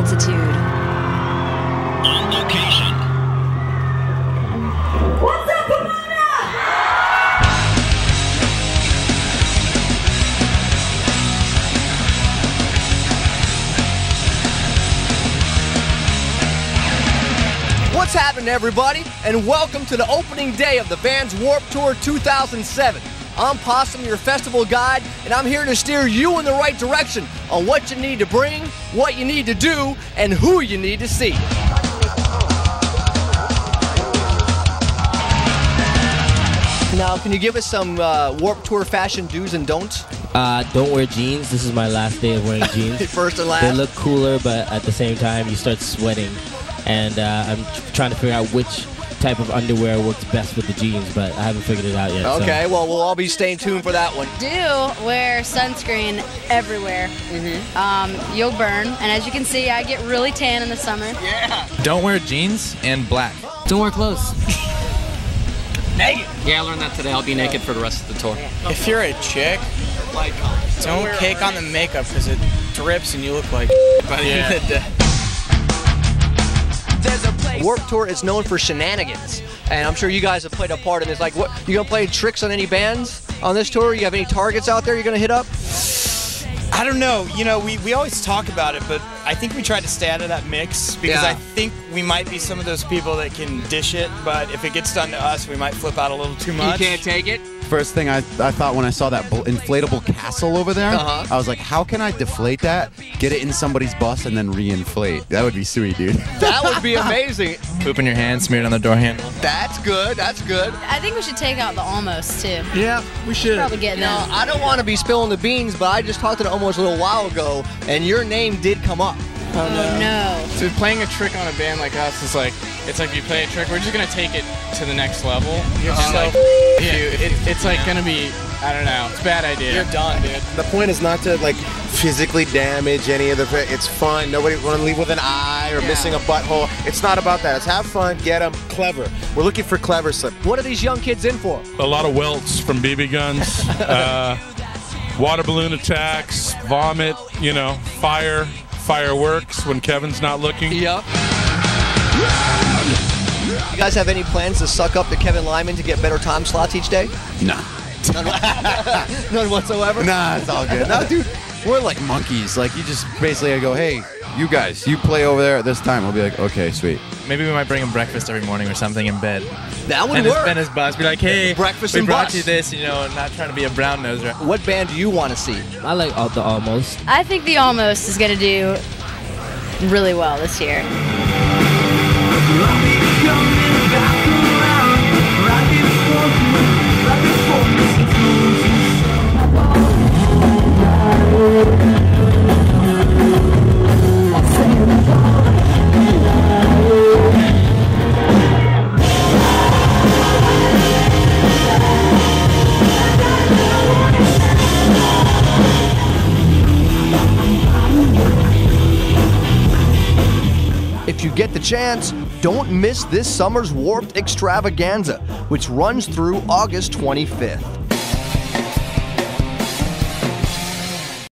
altitude. On location. What's up, Pomona? What's happening, everybody? And welcome to the opening day of the Vans Warped Tour 2007. I'm Possum, your festival guide, and I'm here to steer you in the right direction on what you need to bring, what you need to do, and who you need to see. Now, can you give us some uh, Warped Tour fashion do's and don'ts? Uh, don't wear jeans. This is my last day of wearing jeans. First and last. they look cooler, but at the same time, you start sweating. And uh, I'm trying to figure out which type of underwear works best with the jeans, but I haven't figured it out yet. so- Okay, well, we'll all be staying tuned for that one. do wear sunscreen everywhere. Mm-hmm. Um, you'll burn, and as you can see, I get really tan in the summer. Yeah. Don't wear jeans and black. Don't wear clothes. Naked. Yeah, I learned that today. I'll be naked for the rest of the tour. If you're a chick, don't cake on the makeup because it drips and you look like by the end of the day. Warped Tour is known for shenanigans, and I'm sure you guys have played a part in this. Like, what you gonna play tricks on any bands on this tour? You have any targets out there you're gonna hit up? I don't know. You know, we, we always talk about it, but I think we tried to stay out of that mix because Yeah. I think we might be some of those people that can dish it, but if it gets done to us, we might flip out a little too much. You can't take it. First thing I, I thought when I saw that bl- inflatable castle over there, Uh-huh. I was like, how can I deflate that, get it in somebody's bus, and then reinflate? That would be sweet, dude. That would be amazing. Poop in your hand, smeared on the door handle. That's good. That's good. I think we should take out the almost too. Yeah, we should. Probably get Now, them. I don't want to be spilling the beans, but I just talked to the almost a little while ago, and your name did come up. Oh no. So playing a trick on a band like us is like, it's like you play a trick, we're just gonna take it to the next level. You're Uh-huh. so yeah, it, it's like gonna be, I don't know, it's a bad idea. You're done, dude. The point is not to like physically damage any of the. It's fun. Nobody want to leave with an eye or missing a butthole. It's not about that. It's have fun, get them clever. We're looking for clever slip. What are these young kids in for? a lot of welts from BB guns, uh, water balloon attacks, vomit, you know, fire, fireworks when Kevin's not looking. Yep. You guys have any plans to suck up to Kevin Lyman to get better time slots each day? nah. None, None whatsoever. Nah, it's all good. No, dude, we're like monkeys. Like, you just basically go, hey, you guys, you play over there at this time. We'll be like, okay, sweet. Maybe we might bring him breakfast every morning or something in bed. That would and his, work. and his boss be like, hey, Breakfast we and brought bus. you this, you know, not trying to be a brown noser. What band do you want to see? I like all the almost. I think the almost is gonna do really well this year. If you get the chance, don't miss this summer's Warped Extravaganza, which runs through August 25th.